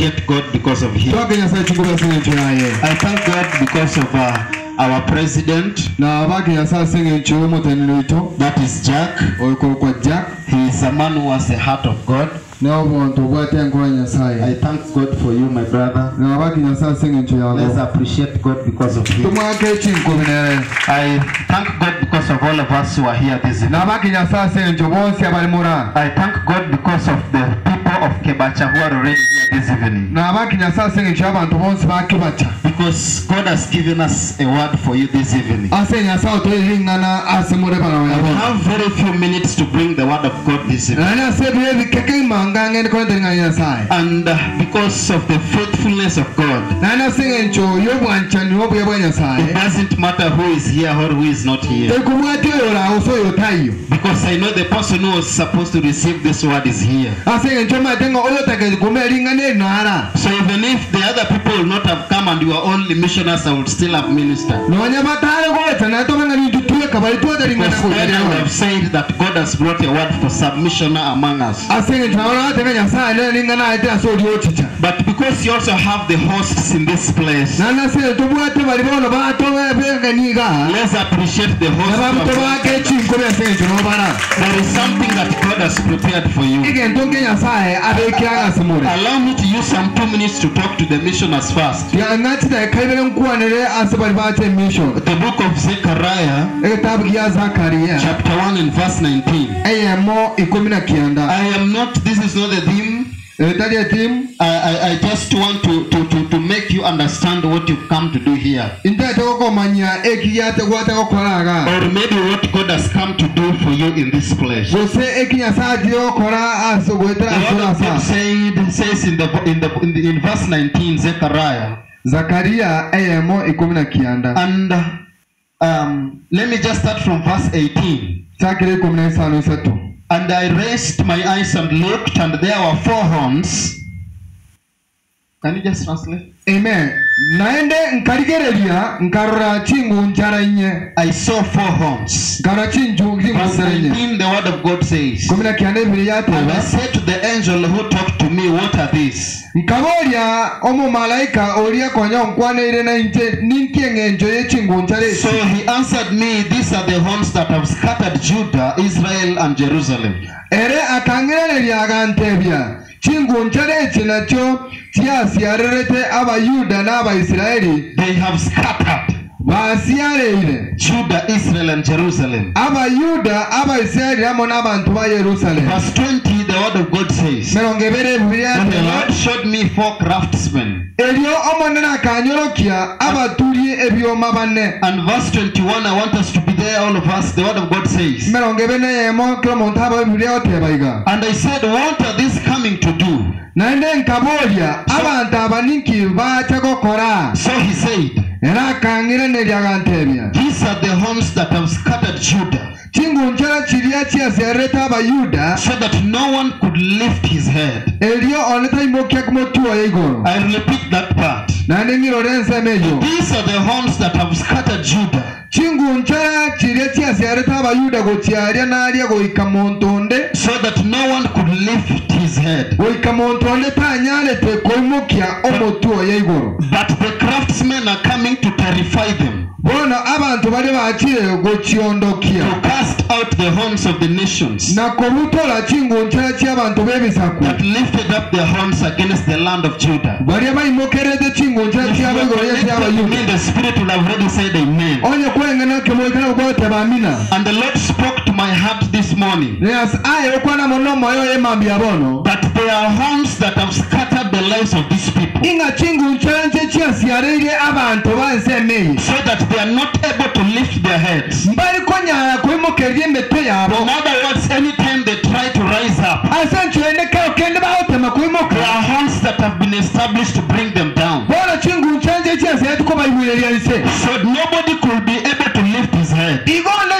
appreciate God because of him. I thank God because of uh, our president, that is Jack. oyo kwa jack He is a man who has the heart of God. I thank God for you, my brother. Let's appreciate God because of you. I thank God because of all of us who are here this evening. bonsi abali mura I thank God because of the people of Kebacha who are already here this evening. Because God has given us a word for you this evening. I yabo have very few minutes to bring the word of God this evening. And uh, because of the faithfulness of God, it doesn't matter who is here or who is not here. Because I know the person who was supposed to receive this word is here. Eng'encho oyo otakete kuma ering'ana eno ara So even if the other people not have come and you are only missionaries, I would still have ministered. nonya batale gocha naye tobang'ani tutueka bali have said that God has brought a word for submission among us. But because you also have the hosts in this place, let's appreciate the host. who have nabamutobaka brought them. echinko ase eng'encho nobara There is something that God has prepared for you. Allow me to use some two minutes to talk to the missioners first. The book of Zechariah, egitabu gia zakariya chapter 1 and verse 19. eyemo ikumi na I am not, this is not the theme. etari etimu I, I, I just want to, to, to, to make you understand what you've come to do here. Or maybe what God has come to do for you in this place. The God said, says in the, in the in the in verse 19, Zechariah, eyemo ikumi na and um, let me just start from verse 18. cakire ikumi na isano isatu And I raised my eyes and looked, and there were four horns. Can you just translate? amen naende nkarigereria nkarora chingunjara inye I saw four horns. nkarora chingunjara inye 19, the word of God says, Kumina kianda ibiri And I said to the angel who talked to me, What are these? nkaboria omumalaika oria konya ire na inche ninki eng'enjo y'echingunjara So he answered me, These are the horns that have scattered Judah, Israel, and Jerusalem. ere akang'erereria agantebia chingunjara eki nakyo kyasiarerete abayuda n'abaisiraeli They have scattered. Basiareire juda Israel, and Jerusalem. abayuda abaisiraeli hamwe n'abantu ba yerusalemu. Verse 20, the word of God says, And the Lord showed me four craftsmen. And verse 21, I want us to be there, all of us. The word of God says, And I said, What are these coming to do? naende nkaboria abantu abaninki bacha gokora So he said, era agantebia These are the homes that have scattered Judah, chingunjara chiria chiasierete abayuda so that no one could lift his head. taimokia kumotuoya igoro. I repeat that part. na eyo These are the horns that have scattered Judah, chingunjara chiria chiasierete abayuda gochiaria naria goika montonde. So that no one could lift his head. goika montonde tanyarete koimokia omotuoya igoro. But the craftsmen are coming to terrify them, bono abantu bali bakire to gochiondokia cast out the horns of the nations. Na kobutola chingunjara chiabantu b'ebisaku. That lifted up their horns against the land of Judah. bali baimokerete chingunjara If you chiabo are igoro ya connected to me, chiabayuda the Spirit will have already said amen. onye And the Lord spoke to my heart this morning. Yes, aye okwana mono moyo that there are horns that have scattered the lives of these people inga chingunjara nche chiasiareire abantu bansemeye so that they are not able to lift their heads. emitwe yabo In other words, anytime they try to rise up, there are hands that have been established to bring them down. So nobody could be able to lift his head. igonde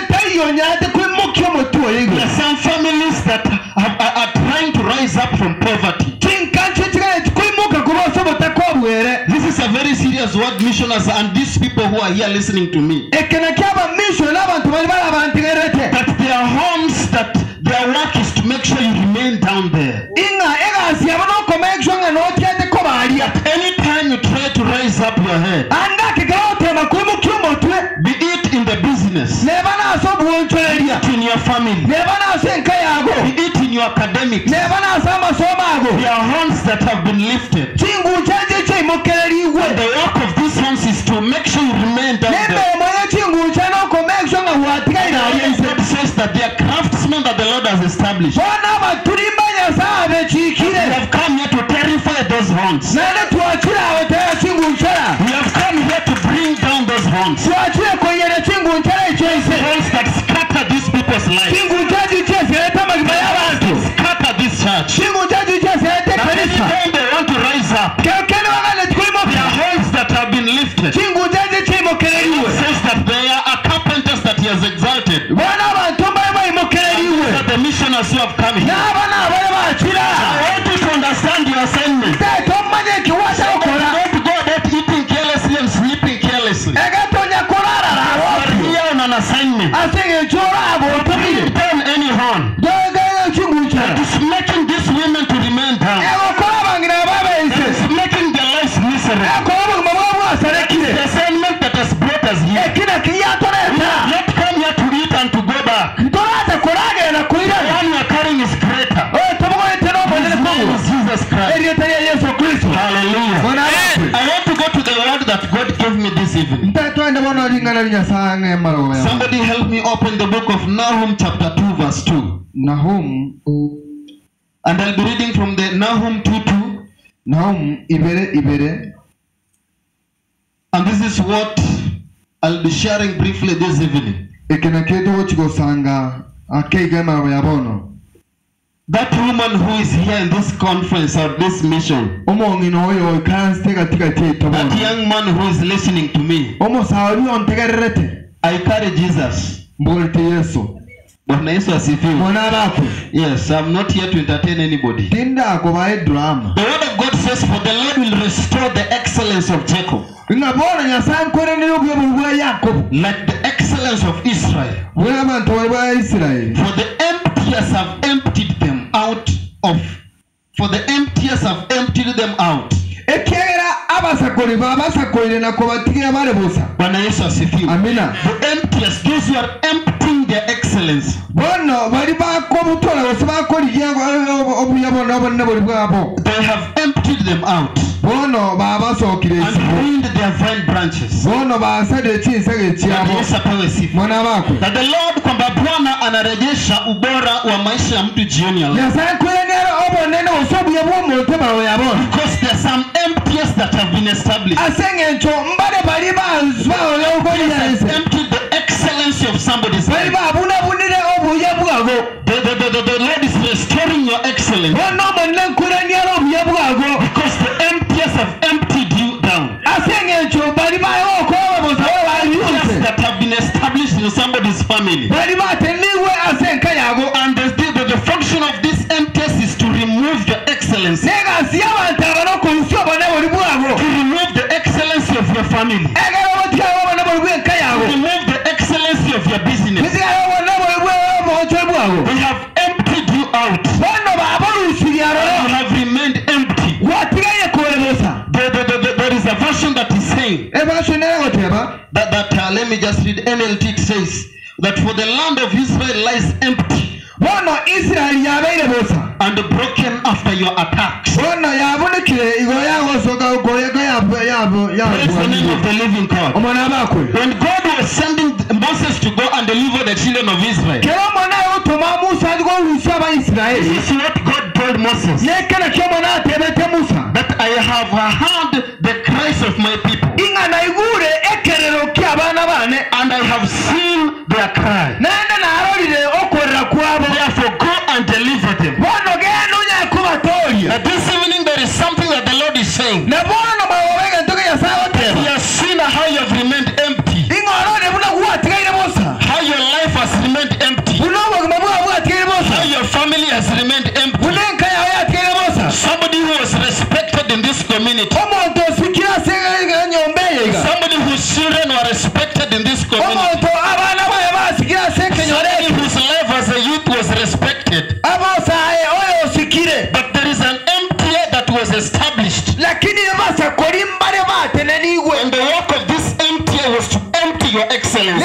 are some families that are, are, are trying to rise up from poverty. a very serious word missioners and these people who are here listening to me. That their homes, that their work is to make sure you remain down there. At any time you try to raise up your head. Be it in the business your family, neba naso enka yago be it in your academics. neba naso amasomo ago There are horns that have been lifted. kingu kyanje kyeimokereriigwe And the work of these hands is to make sure you remain down there. n'emirimo y'ekingu kye n'okomekisho nga bwatigaire alyense God says that they are craftsmen that the Lord has established. boona abatulimba nyasaye We abekiikire have come here to terrify those horns. nane twakire awo tera kingu nkyera We have come here to bring down those horns. twakire konyera kingu nkyera ekyense that scatter these people's lives. kingu kyaki kyesireeta amagima y'abantu Scatter this church. kingu kyaki kyesireeta Now they want to rise up, kekene wagane there twimoka are that have been lifted. kingu kyaki It says that they are carpenters that he has exalted. boona abantu mbaye bayimokereriwe That the missionaries who have come here. That God gave me this evening. Somebody help me open the book of Nahum chapter 2 verse 2. Nahum And I'll be reading from the Nahum 2 2. Nahum ibere ibere And this is what I'll be sharing briefly this evening. ekena kietogo kigosanga akeiga emalobo ya bono That woman who is here in this conference or this mission, that young man who is listening to me, I carry Jesus. mbulite yesu Bwana Yesu asifiwe. bona abakwe Yes, I'm not here to entertain anybody. drama The word of God says, For the Lord will restore the excellence of Jacob, nyasaye bwa yakobo like the excellence of Israel. bw'abantu For the emptiers have emptied out of. For the emptiers have emptied them out. ekyegera abasakoli babasakolire nako batigira balebusa Bwana Yesu asifiwe. amina The emptiers, those who are emptying their excellence. bono bali bako obutole bose bakolilya obuya bonna obonene buli bwabo They have emptied them out bono babasookira bono basada ekinsege Bwana ekyabo Yesu apewe sifa. mwana bakwe That the Lord kwamba Bwana anarejesha ubora wa maisha ya mtu jioni ya nyasaye nkwerenera obonene obuya bw'omuntu been established. asenga ekyo mbale bali baolyaokolyaese excellence of somebody's life. The, the, the, the, the Lord is restoring your excellence. Because the emptiers have emptied you down. babyuse that have been established in somebody's family. And the, the, the function of this emptiers is to remove the excellence. To remove the excellency of your family. It says that for the land of Israel lies empty bono Israel yabeire busa. and broken after your attacks. bono yabunikire igo yagosoka goyega Praise the name of the living God. omwana bakwe When God was sending Moses to go and deliver the children of Israel, Kero mwana yotuma musa ndi golusa Israel. this is what God told Moses nekera kyomwana atebete musa that I have heard and I have seen their cry. nende okorera kwabo. Therefore, go and deliver them. bono genda this evening, there is something that the Lord is saying. ne bono bawobega entoke nyasaye He has seen how you have remained empty, buna how your life has remained empty, buna obugima bwawe bwatigaire how your family has remained empty. buna enka yawe yatigaire bosa Somebody who was respected in this community, eyeiga somebody God's children were respected in this community. Somebody whose life as a youth was respected. But there is an empire that was established. And the work of this empire was to empty your excellence.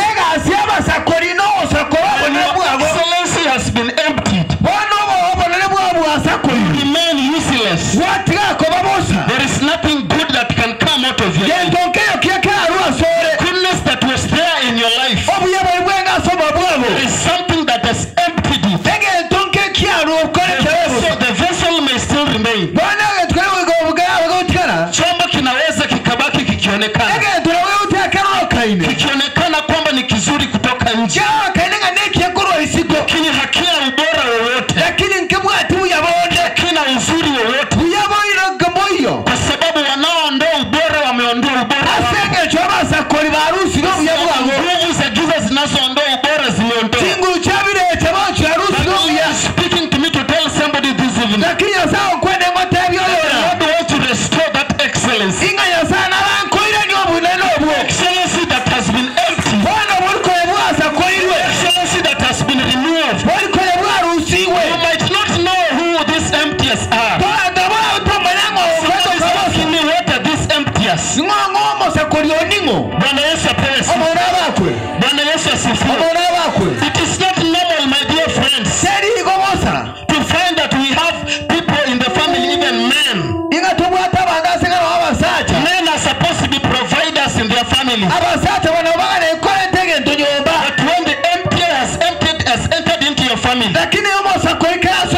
sasa wanavanga ikora ntege ntujomba but when the empty has emptied has entered into your family lakini yomosa kuikaso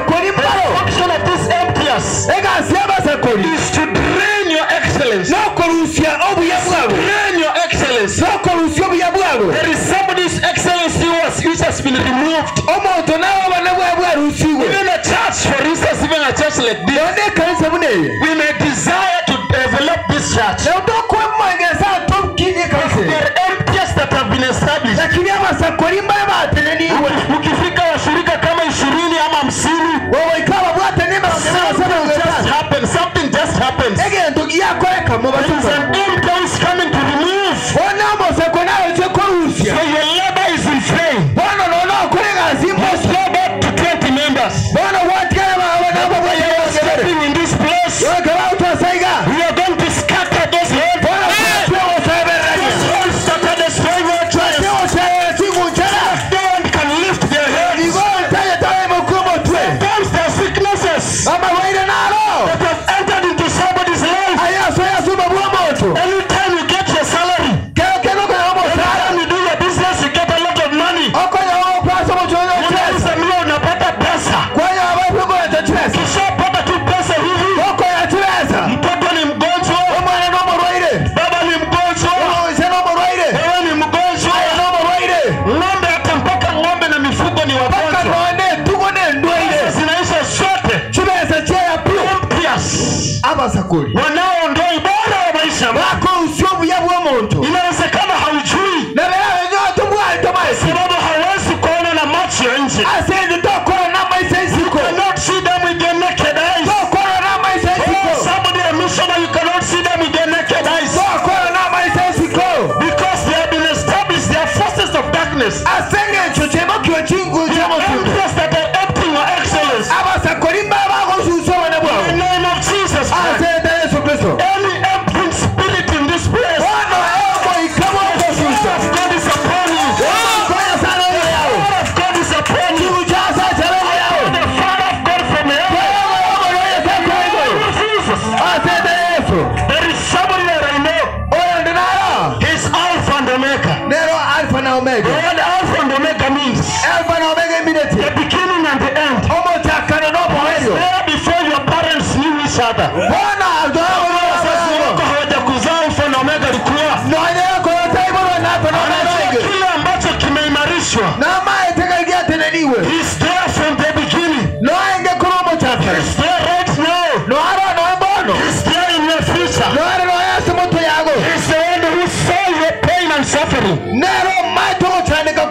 za function of this emptiness is to drain your excellence. Obuya bwabo drain your excellence. Obuya bwabo there is somebody's which has been removed. Bwa even a church for instance even a church like this. We may desire to develop this church. Lakini amasakoli mbayo baateleni yakoyaka mo basasa basakoli wanaondoa ibara ya maisha. Bako usio buya bw'omuntu inawezekana haujui na bela bera wenyewe tumbwa alitomaesi sababu hawezi kuona na macho ya nje. Ndo nero maito notshandika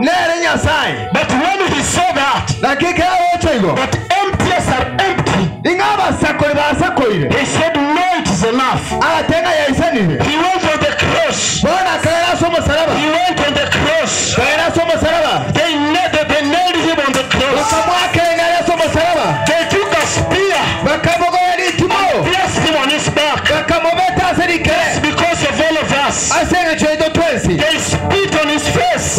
nere nyasaye. But when he saw that dakika yawocho iko that empties are empty. Ing'abasakoli basakolile he said no it is enough. Alatenga yaisanile he went aseng'ecwejo twesi they spit on his face.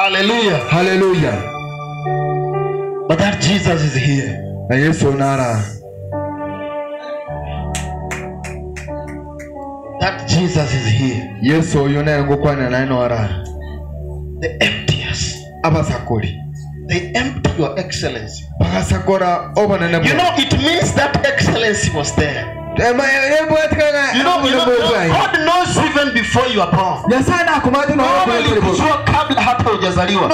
Hallelujah. Hallelujah. But that Jesus is here. Na Yesu unara. That Jesus is here. Yesu yuna yungu kwa na naino ara. The emptiest. Aba sakuri. They empty your excellency. Bagasakora obana You know it means that excellency was there. You know, you know, God knows even before you are born. nyasaye nakumanya alikujua kabla hata hujazaliwa.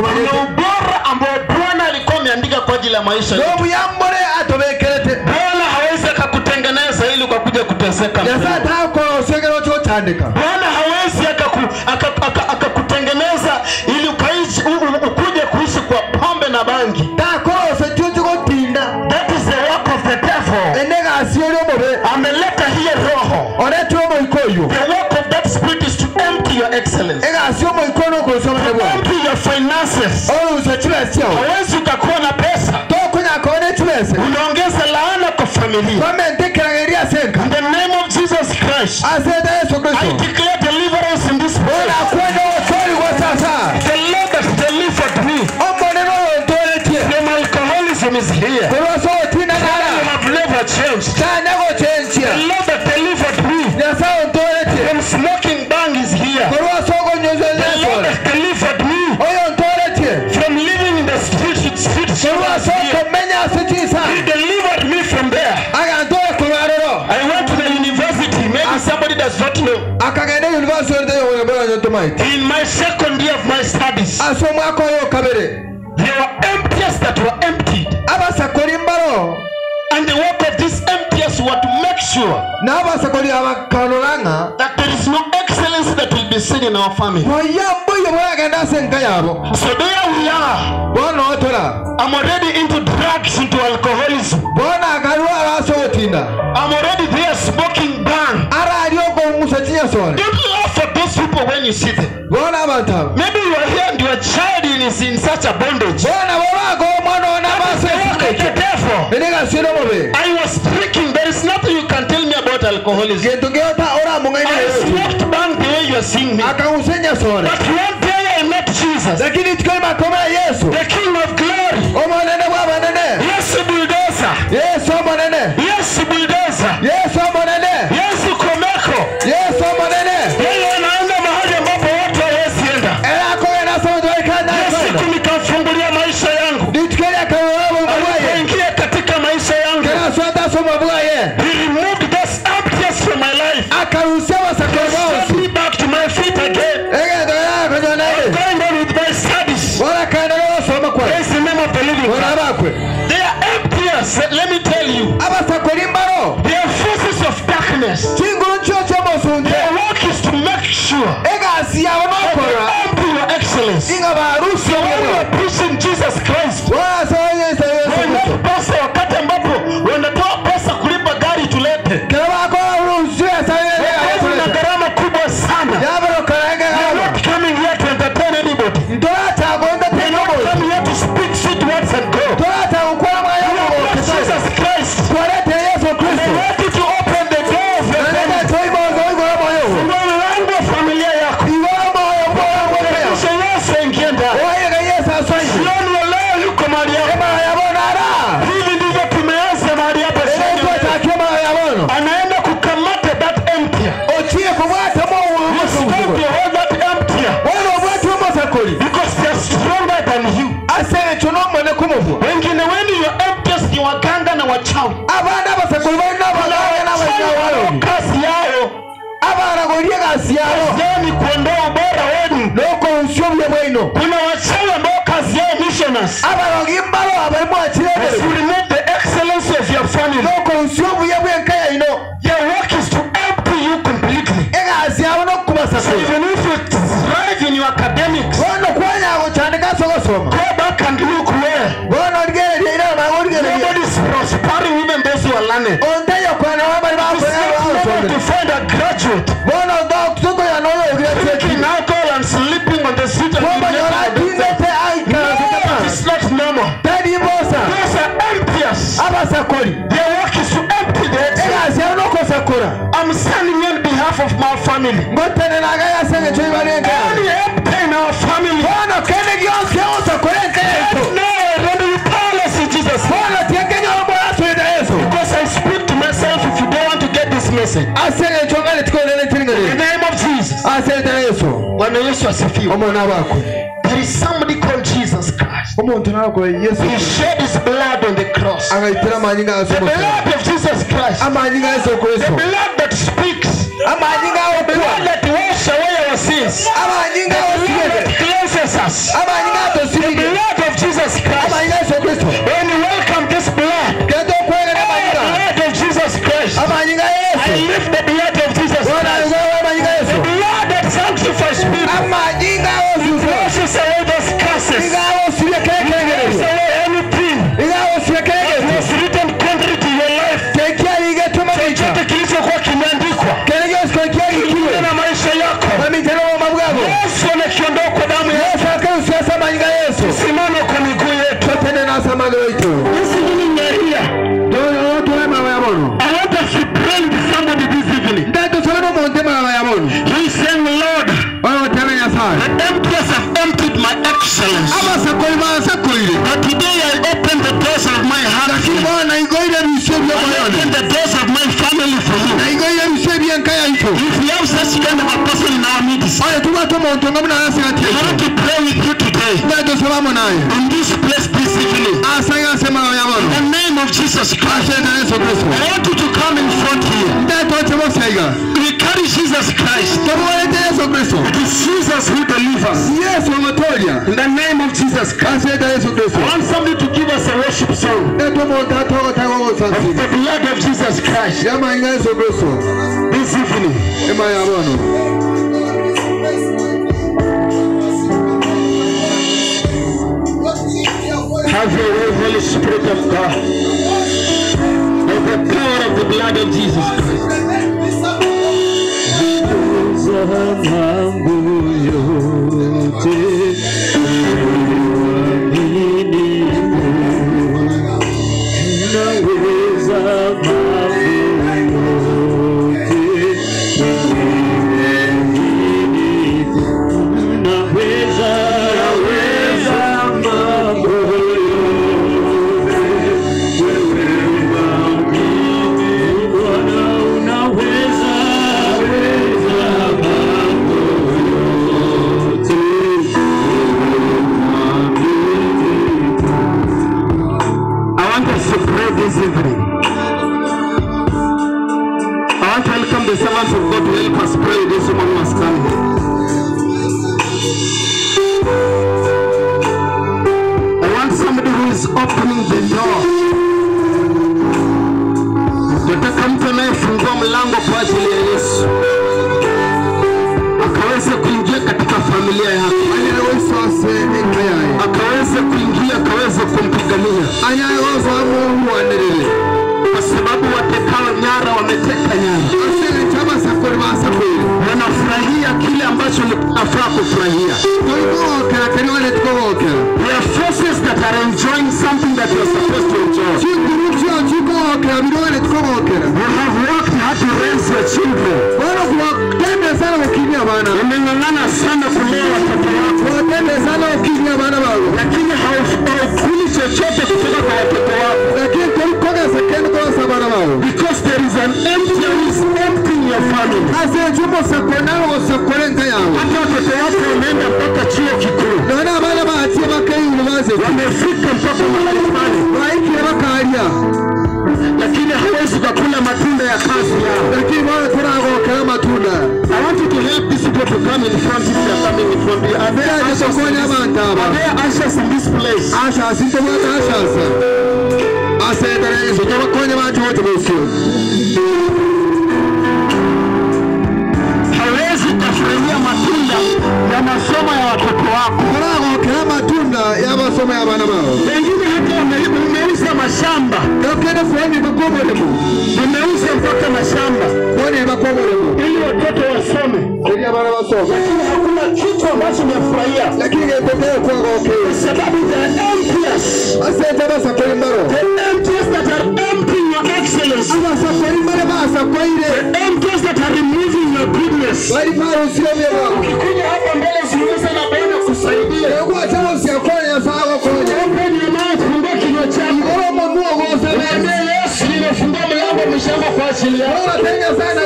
Kuna ubora ambao Bwana alikuwa ameandika kwa ajili ya maisha yetu. Bwana hawezi akakutengeneza ili ukakuja kuteseka. Bwana hawezi akaku- aka- aka- akakutengeneza ili ukuje kuishi kwa pombe na bangi. That is the work of the devil. Is to empty your excellence. egasi To bwawe empty your finances. olusa ekibesi kyawe Hawezi ukakuwa na pesa. Unaongeza laana kwa familia. kwamentekeraga eryasenka In the name of Jesus Christ. yesu I kristo declare deliverance in this place. Yobolanyotomaiti In my second year of my studies, ase omwaka oyo okabere there were empties that were emptied. And the work of these empties were to make sure that there is no excellence that will be seen in our family. So there we are. I'm already into drugs, into alcoholism. I'm already there smoking bang. ara ali people when you see them. bona abantu abo Maybe you are here and your child is in such a bondage. bona bobaga omwana ona That is the work of the amasekeke devil. enegasiena omube I was drinking. There is nothing you can tell me about alcoholism. I smoked bang the way you are seeing me. sore But one day I met Jesus, lakini yesu the King of Glory. omonene bakwe They are empties. Let me tell you. They are forces of darkness. Their work is to make sure that empty your excellence. Abaana kazi yao ni kuondoa ubora wenu. n'okonsa obye bwaino Kuna wachawi ambao kazi yao missionaries. aba wagimbalo As you akirembere the excellence of your family. n'okonsa obuye bw'enka yaino Your work is to empty you completely. egasi yao So n'okukubasakoli even if you thrive in your academics, bona okwanyago kyandika sogosoma go back and look where bona oligereria ira mangu oligereria nobody is prospering, even those who are learning. onteyo kwana wabari normal to find a graduate bona ugawa kutoka ya otokusokoya drinking n'oyogirekiekina alcohol and sleeping on the street and bomanyola neglecting themselves. atindete aikala No, it's not normal. tadibosa Those are empties. abasakoli Their work is to empty the egasi yabo sakura. I'm standing on behalf of my family. Ngote nena gaya ngoteneraga chui bari enka. Any empty in our family. bono kende gyonse osakole enka yaito No, render you powerless in Jesus' name. bono tiekenyo ombolaswida yesu Because I speak to myself if you don't want to get this message. asenge ekyo nga netikolere In the netiringere name of Jesus. asenetera yesu Bwana Yesu asifiwe. There is somebody called Jesus Christ. He shed his blood on the cross. The blood of Jesus Christ. The blood that speaks. The blood that washes away our sins. The blood that cleanses us. The blood of Jesus Christ. When naye In this place this evening. yabono In the name of Jesus Christ. yesu kristo I want you to come in front here. ndatoche bosaiga We carry Jesus Christ. tobuwalete yesu kristo It is Jesus who delivers. yesu omutolya In the name of Jesus Christ. asenda yesu kristo I want somebody to give us a worship song atogotaga of obusansiga the blood of Jesus Christ yamanyi ga yesu kristo this evening. ema yabono Have way, Holy Spirit of God. By the power of the blood of Jesus Christ. Familia yaye akaweze kuingia, akaweze kumpigania. Kwa sababu watekao nyara wameteka nyara, wanafurahia kile ambacho ekyomosako nawe osakole enka yawe Hata watoto wako wameenda mpaka chuo kikuu, Naona abana batie bakayi university wamefika mpaka mahali pale, baikire bakalya lakini hawezi kukula matunda ya kazi yao. lakini bwana turagokera matunda. I want you to help these people to come in front if they are coming in front. Are there yaje ushers in this, are there ushers in this place? ashasi ntobwata ashasa asenderezo tobakonya bantu bote bosio Hawezi masomo ya watoto wako. karako kera matunda ya masomo ya bana bao. Pengine hata umeuza mashamba, dokene foni bakobolemu umeuza mpaka mashamba. Foni bakobolemu ili watoto wasome, eri bana wasome lakini hakuna kitu ambacho umefurahia lakini ngetokeye kwagokera kwa sababu the emptiers, asente kwa mbaro the emptiers that are emptying your excellence, abasakoli mbare basakoire the emptiers that are removing your goodness. bali marusio byebabo mshamba kwa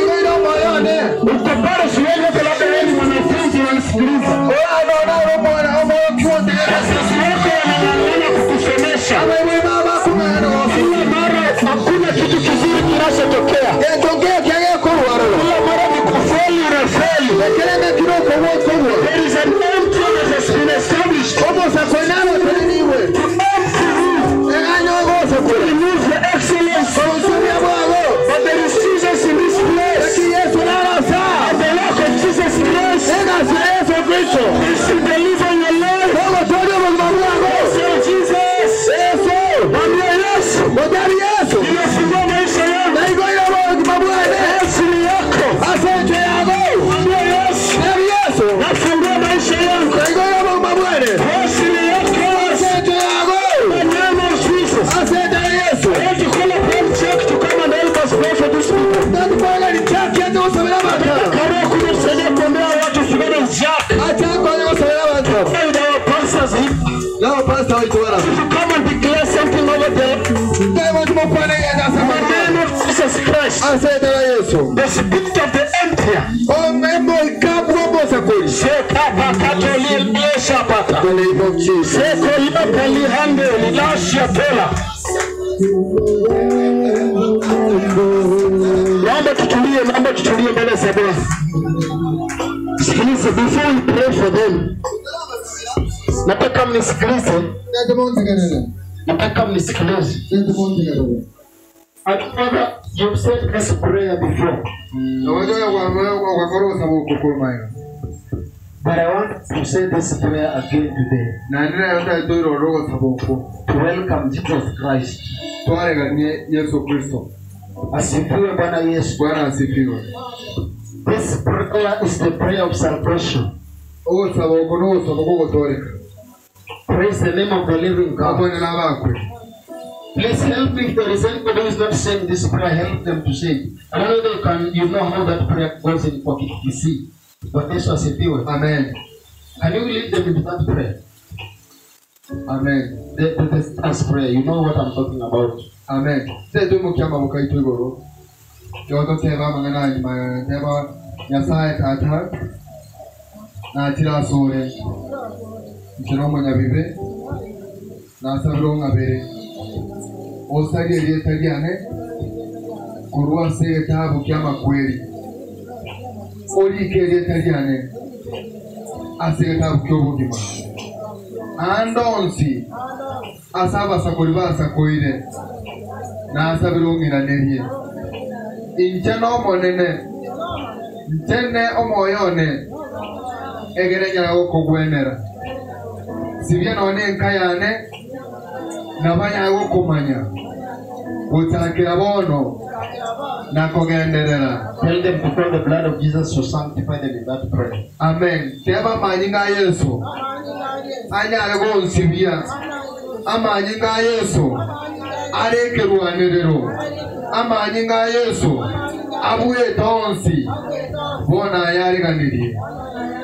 Christ, asetera yesu the spirit of the emptier. omemo ikabwobosa kuli Sekapakatolileshapata. the name of jesus Sekolimapalihande lilashiatola. Naomba tutulie, naomba tutulie mbele za Bwana. Sikilize, before we pray for them, nataka mnisikilize, nataka mnisikilize. Father, you've said this prayer before, but I want to say this prayer again today to welcome Jesus Christ. yesu kristo Asifiwe Bwana Yesu. bwana asifiwe This prayer is the prayer of salvation. Praise the name of the living God. Please help me if there is anybody who is not saying this prayer, help them to say it. I don't know they can, you know how that prayer goes in Wakikisi. But this was a few. amen Can you lead them into that prayer? amen The, the, the stars prayer. You know what I'm talking about. amen tetumokia amaboko aitu iguru yototeba amang'ana mateba nyasaye tata natirasure nkira omonyabibe nasabire ong'abere osarie erieta riane korwa ase egetabu kia amakweri orike erieta riane ase egetabu kia obogima ande onsi ase abasakori basakoire nasabire ong'iranerie inche n'omonene omoyo one egere nyara gokogwenera sibia none enka yane nabanya gokomanya gutakira bono nakogenderera Tell them to pray the blood of Jesus to sanctify them in that prayer. amen. Teba amanyi ga yesu. Anyare gonsibia amanyi ga yesu. Arekerwaniriro amanyi ga yesu. Abuyete onsi bona yariganirie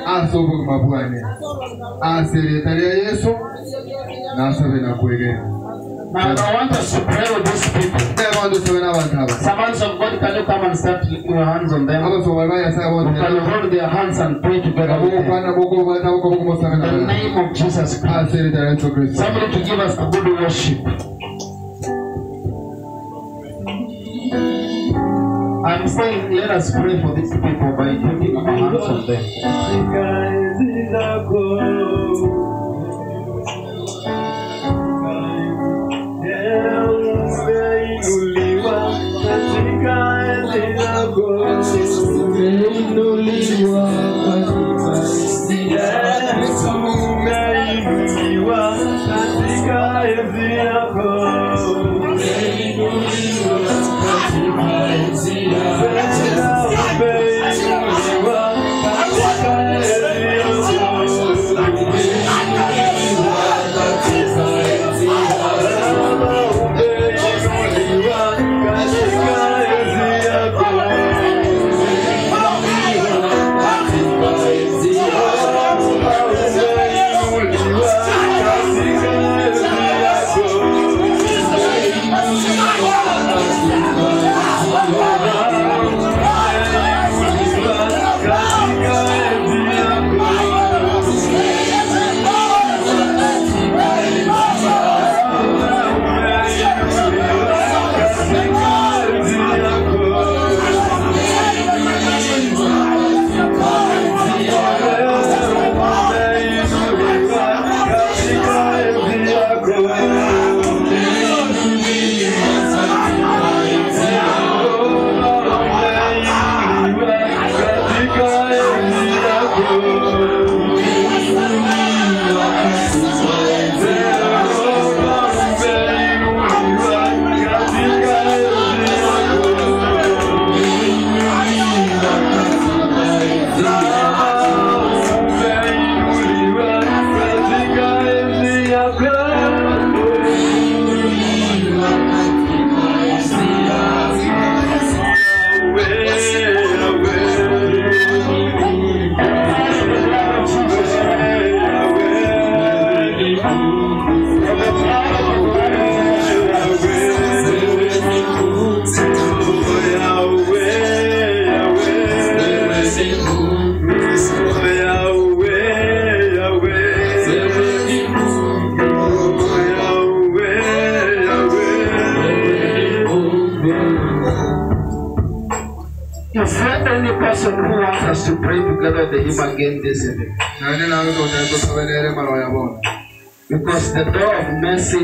ase obogima bwane. Ase erieta ria yesu. Nasobena nakwegera Now I want us to pray with these people. neba ndusabe n'abantu aba Servants of God, can you come and start your hands on them? abasoma bari bayasaga You can hold their hands and pray together with them. abokwana bokobata bokobokomosabe In the name of Jesus Christ. ase erieta ria yesu kristo Somebody to give us a good worship. I'm saying let us pray for these people by putting our hands on them.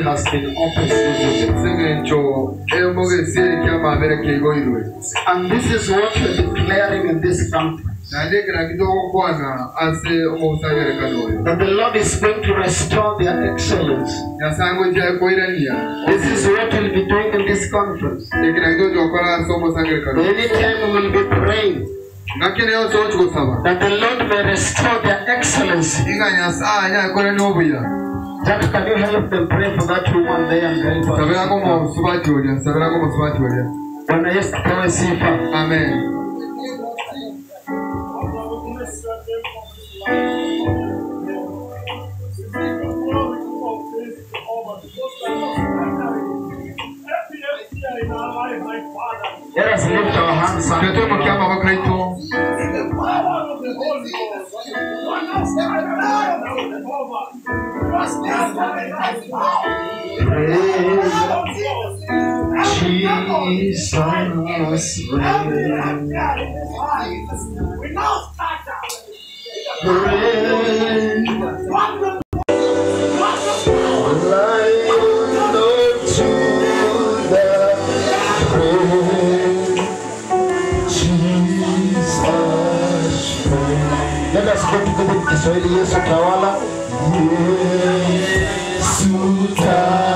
Has been opened And this is what we're declaring in this omousagerekanoyo That the Lord is going to restore their excellence. This is what we'll be doing in this conference. Anytime we will be praying that the Lord may restore their excellence. Inga nyasaye anyakore nobuya Jack, can you help them pray for that woman there and help us? Sabirako mosubati oria sabirako mosubati oria Bwana Yesu pewe sifa. amen Let us lift our hands up. twete mukiama bakristo Jesus, Let Kiswahili. Yesu tawala. Yesu tawala.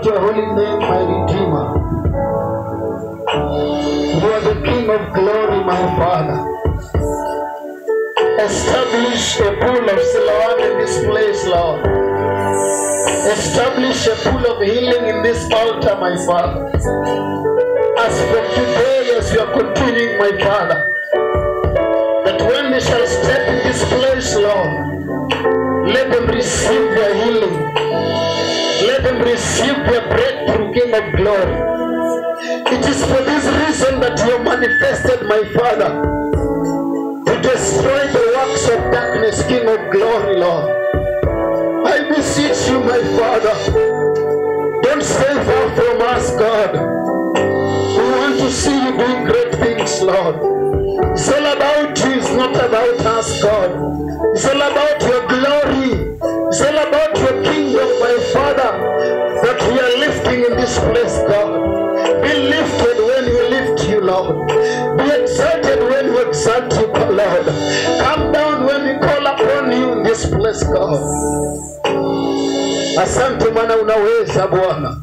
Exalt your holy name, my Redeemer. You are the King of glory, my Father. Establish a pool of Siloam in this place, Lord. Establish a pool of healing in this altar, my Father. As from today, as you are continuing, my Father, that when they shall step in this place, Lord, let them receive their healing. Let them receive their breakthrough, King of glory. It is for this reason that you manifested, my Father, to destroy the works of darkness, King of glory, Lord. I beseech you, my Father, don't stay far from us, God. We want to see you doing great things, Lord. It's all about you, it's not about us, God. It's all about your glory. It's all about your kingdom, my Father, that we are lifting in this place, God. Be lifted when we lift you, Lord. Be exalted when we exalt you, Lord. Come down when we call upon you in this place, God. Asante maana unaweza Bwana.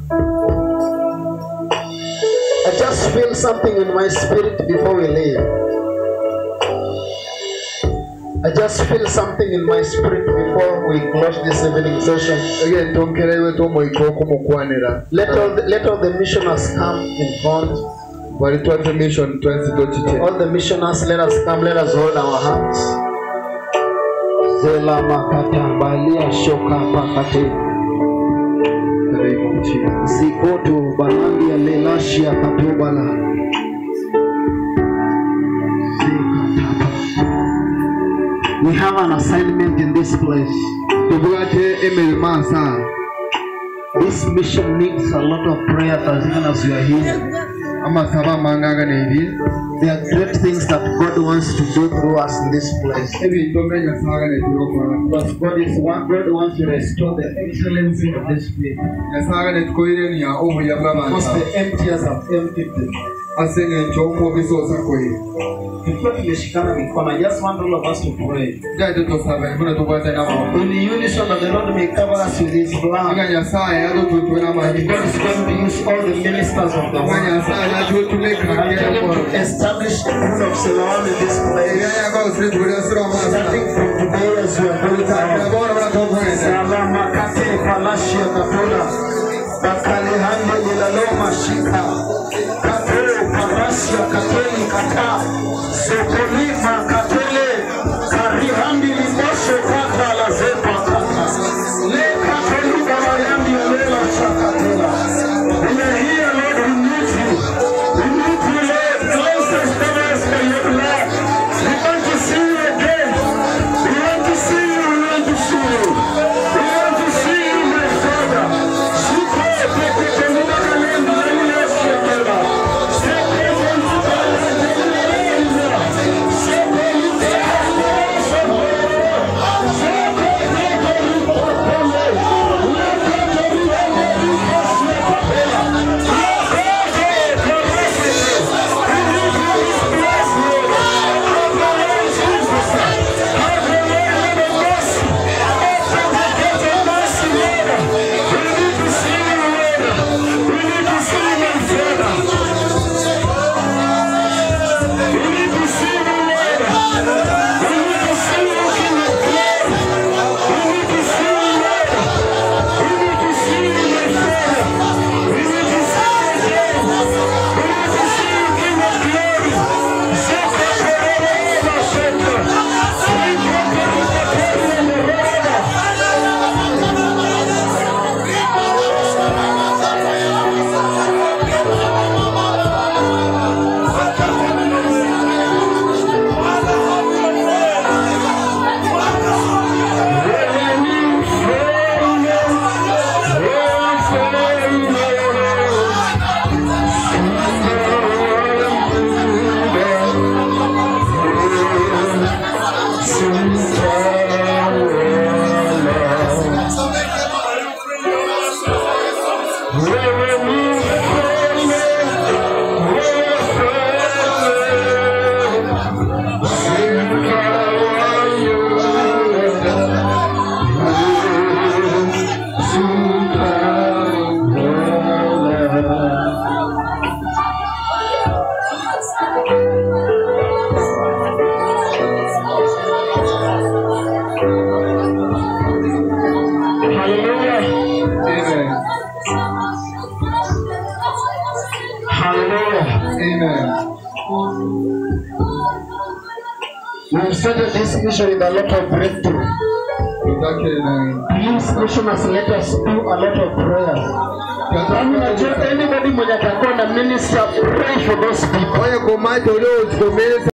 I just feel something in my spirit before we leave. I just feel something in my spirit before we close this evening session. Let all the, let all the missioners come in front. bari twate mission twansido kike All the missioners, let us come. Let us hold our hands. Zela makata balia shoka pakate zikoto balandia lelashia katobala We have an assignment in this place. tubwate emirimo asa This mission needs a lot of prayer as even as you are here. There are great things that God wants to do through us in this place. ebintu nga nyasaga nebirokola But God is one God wants to restore the excellency of this place. nyasaga netukoirenia obuya Because the emptiers have emptied them. Ase ng'encho omwobisosa koire Before tumeshikana mikono, I just want all of us to pray. jate tosaba embona tubwate nabo In unison that the Lord may cover us with His blood. nga nyasaye yatotutwe God n'amahirwe is going to use all the ministers of the nga word. nyasaye I'm telling him yatutulekakera to establish the rule of Siloam in this place. yayaga ositulesira omasa Starting from today as you are going out. abona banatogwende Salama kate palashia kapona. Bakali hande ilaloma shika.